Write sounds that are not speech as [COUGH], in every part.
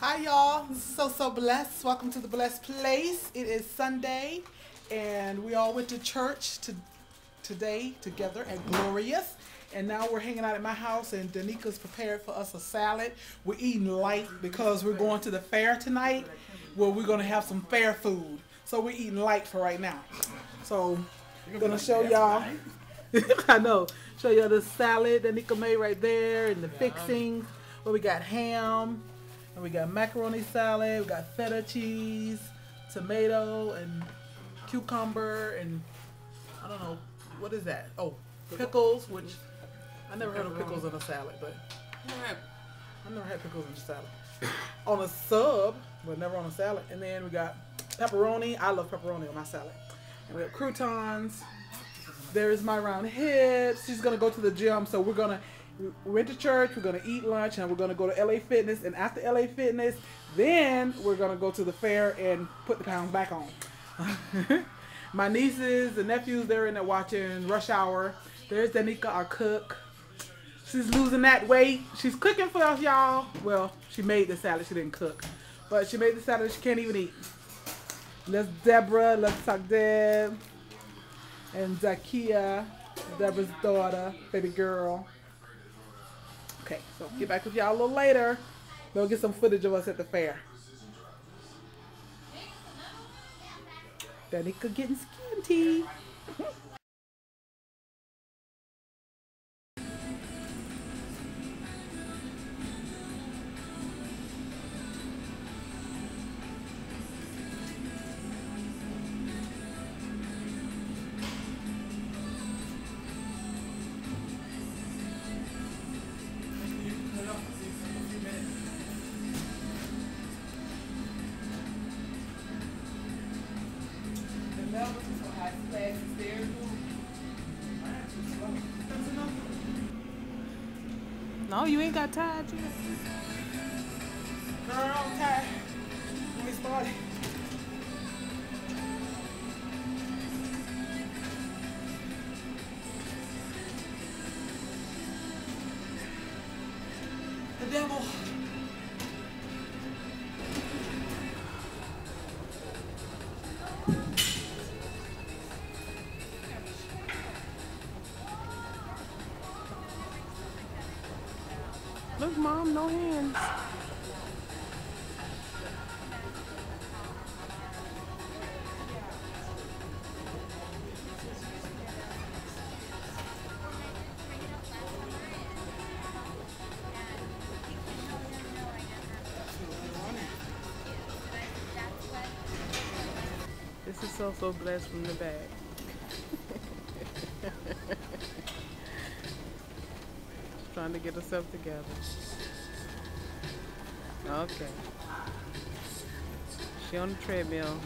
Hi, y'all. This is So So Blessed. Welcome to the Blessed Place. It is Sunday, and we all went to church to, today together at Glorious. And now we're hanging out at my house, and Danika's prepared for us a salad. We're eating light because we're going to the fair tonight, where we're going to have some fair food. So we're eating light for right now. So I'm going to show y'all. [LAUGHS] I know. Show y'all the salad that Nika made right there, and the fixings. Well, we got ham, and we got macaroni salad, we got feta cheese, tomato, and cucumber, and I don't know, what is that? Oh, pickles, which I never heard of pickles on a salad, but I never had pickles on a salad. on a sub, but never on a salad. And then we got pepperoni. I love pepperoni on my salad. And we have croutons. There's my round hips. She's gonna go to the gym, so we're gonna went to church. We're gonna eat lunch, and we're gonna go to LA Fitness. And after LA Fitness, then we're gonna go to the fair and put the pounds back on. [LAUGHS] my nieces and nephews, they're in there watching Rush Hour. There's Danica, our cook. She's losing that weight. She's cooking for us, y'all. Well, she made the salad. She didn't cook, but she made the salad. She can't even eat. That's Deborah. Let's talk Deb. And Zakia, Deborah's daughter, baby girl. Okay, so get back with y'all a little later. We'll get some footage of us at the fair. Danica getting No, you ain't got tired yet. Girl, I'm tired. Me start. The devil. No hands. This is so so blessed from the back. [LAUGHS] Trying to get herself together. Okay. She on the treadmill.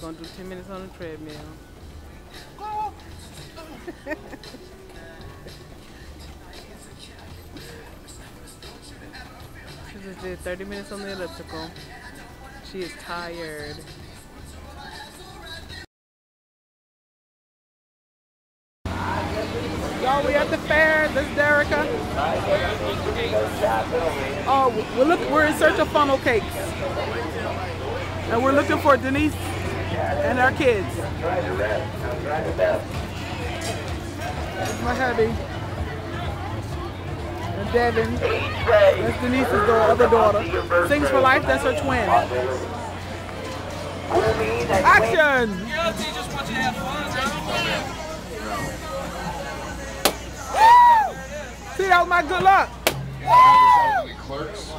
Gonna do 10 minutes on the treadmill. [LAUGHS] She just did 30 minutes on the elliptical. She is tired. Y'all, we at the fair. This is Derica. Oh, we're look. We're in search of funnel cakes, and we're looking for Denise and our kids. That's my hubby. And Devin. That's Denise's other daughter. Sings for life. That's her twin. Action! See, that was my good luck. Clerks.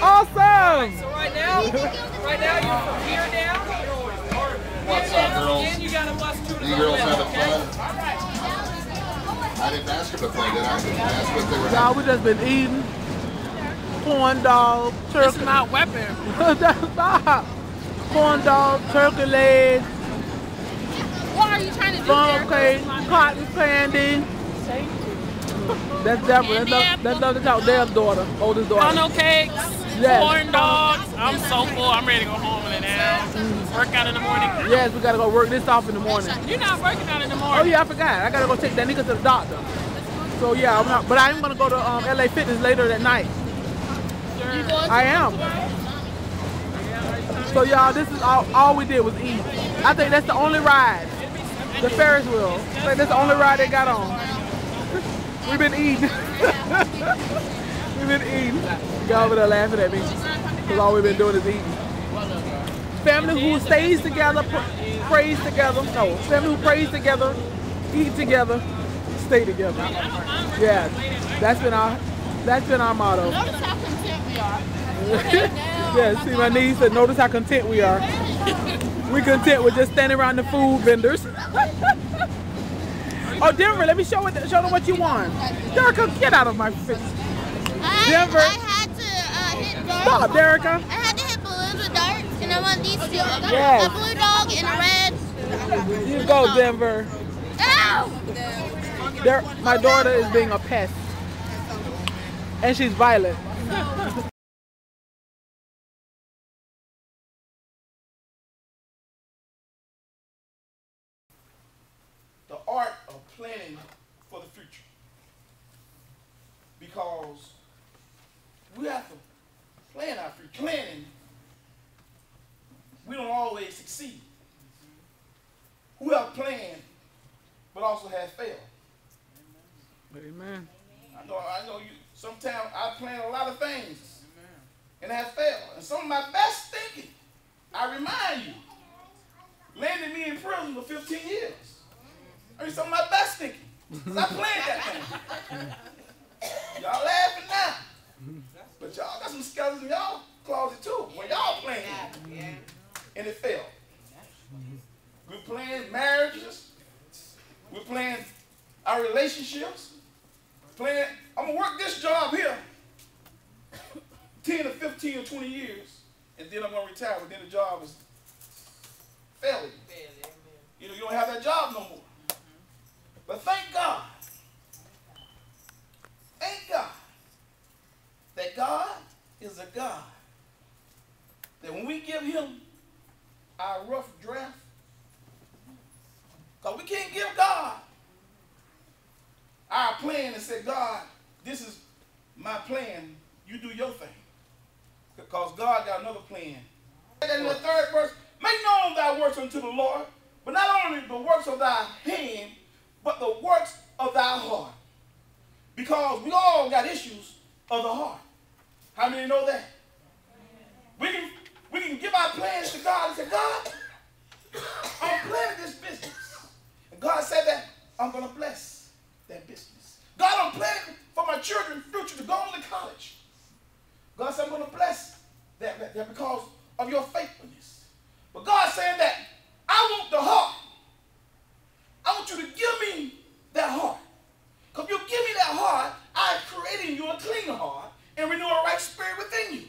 Awesome! So right now, right now you're from here down. What's up, girls? Again, you got a plus two to You go girls with, having okay? fun? I didn't ask them to play, did I? I asked what they were Y'all, we just been eating corn dog, This turkey. is my weapon. [LAUGHS] Stop. Corn dog, turkey legs, What are you trying to do cake, cotton candy. That's Deborah. That's, that's, that's child. Their daughter, oldest daughter. Funnel cakes, Yes. corn dogs. I'm so full. I'm ready to go home and now. Work out in the morning. Yes, we gotta go work this off in the morning. You're not working out in the morning. Oh yeah, I forgot. I gotta go take that nigga to the doctor. So yeah, I'm not, but I'm gonna go to um, LA Fitness later that night. You going to I am. So y'all, this is all, all we did was eat. I think that's the only ride. The Ferris wheel. I think that's the only ride they got on. We've been eating. [LAUGHS] we've been eating. Y'all over there laughing at me. Because all we've been doing is eating. Family who stays together, pr- prays together. No, family who prays together, eat together, stay together. Yeah, that's been our that's been our motto. Notice how content we are. [LAUGHS] Yeah, see my niece said, notice how content we are. [LAUGHS] We content with just standing around the food vendors. [LAUGHS] oh, Denver, let me show it. Show them what you won. Derica, get out of my face. I, Denver. I had to uh, hit darts. Stop, Derica. I had to hit balloons with darts, and I want these two. Yes. A blue dog and a red. You go, Denver. Ow! Der- my daughter is being a pest. And she's violent. [LAUGHS] planning for the future. Because we have to plan our future. Planning, we don't always succeed. Who have planned but also have failed? Amen. I know, I know you. Sometimes I plan a lot of things and have failed. And some of my best thinking, I remind you, landed me in prison for 15 years. Some of my best thinking. 'Cause I planned that thing. Y'all laughing now. But y'all got some skeletons in y'all closet too. When y'all playing. And it failed. We're playing marriages. We're playing our relationships. Playing, I'm gonna work this job here 10 or 15 or 20 years, and then I'm gonna retire, but then the job is failing. You know, you don't have that job no more. But thank God, thank God that God is a God that when we give him our rough draft, because we can't give God our plan and say, God, this is my plan. You do your thing. Because God got another plan. And in the third verse, make known thy works unto the Lord, but not only the works of thy hand, but the works of thy heart. Because we all got issues of the heart. How many know that? We can, we can give our plans to God and say, God, I'm planning this business. And God said that I'm going to bless that business. God, I'm planning for my children's future to go on to college. God said, I'm going to bless that, that, that because of your faithfulness. But God saying that I want the heart. I want you to give me that heart. Because you give me that heart, I created in you a clean heart and renew a right spirit within you.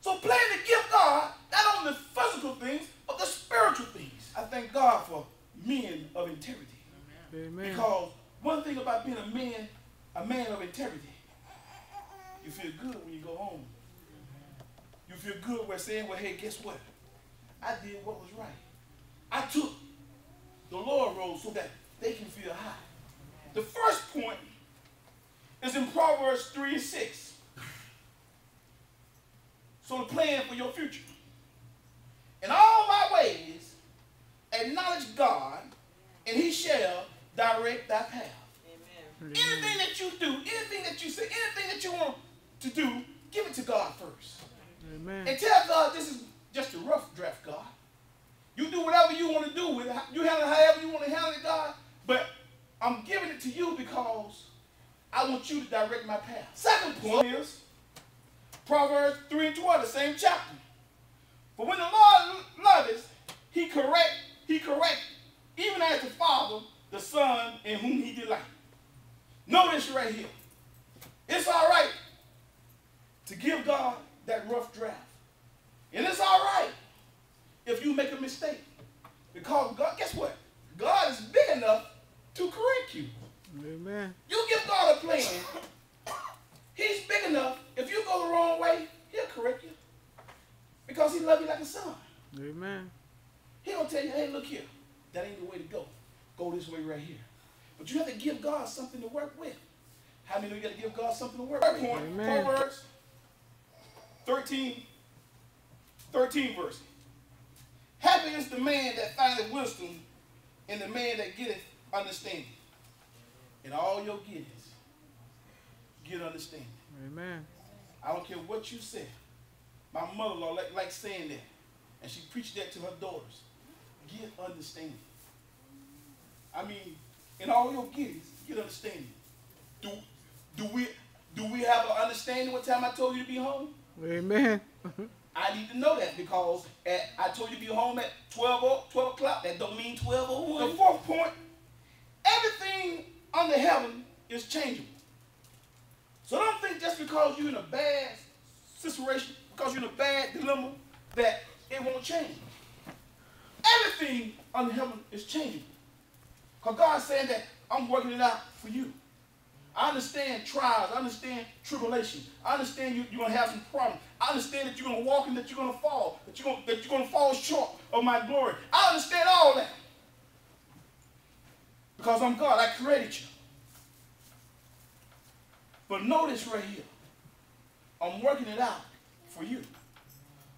So plan to give God not only the physical things, but the spiritual things. I thank God for men of integrity. Amen. Because one thing about being a man, a man of integrity, you feel good when you go home. You feel good when saying, well, hey, guess what? I did what was right. I took the Lord road so that they can feel high. The first point is in Proverbs 3 and 6. So the plan for your future. In all my ways, acknowledge God, and he shall direct thy path. Amen. Anything that you do, anything that you say, anything that you want to do, give it to God first. Amen. And tell God this is just a rough draft, God. You do whatever you want to do with it. You handle it however you want to handle it, God. But I'm giving it to you because I want you to direct my path. Second point is Proverbs 3 and 12, the same chapter. But when the Lord loveth, he correct, he correct, even as the Father, the Son, in whom he delight. Notice right here. It's all right to give God that rough draft. And it's all right if you make a mistake. Because God, guess what? God is big enough to correct you. Amen. You give God a plan. He's big enough. If you go the wrong way, he'll correct you. Because he loves you like a son. Amen. He don't tell you, hey, look here. That ain't the way to go. Go this way right here. But you have to give God something to work with. How many of you got to give God something to work with? Amen. Proverbs 13, 13 verse. Happy is the man that findeth wisdom, and the man that getteth understanding. In all your gettings, get understanding. Amen. I don't care what you say. My mother-in-law like, like saying that. And she preached that to her daughters. Get understanding. I mean, in all your gettings, get understanding. Do, do we do we have an understanding what time I told you to be home? Amen. I need to know that because at, I told you to be home at 12, o- 12 o'clock. That don't mean 12 The fourth point, everything under heaven is changeable. So don't think just because you're in a bad situation, because you're in a bad dilemma, that it won't change. Everything under heaven is changeable. Because God's saying that I'm working it out for you. I understand trials. I understand tribulation. I understand you, you're going to have some problems. I understand that you're going to walk and that you're going to fall, that you're going, that you're going to fall short of my glory. I understand all that. Because I'm God. I created you. But notice right here, I'm working it out for you.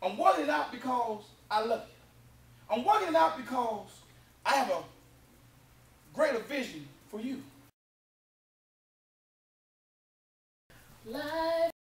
I'm working it out because I love you. I'm working it out because I have a greater vision for you. Life.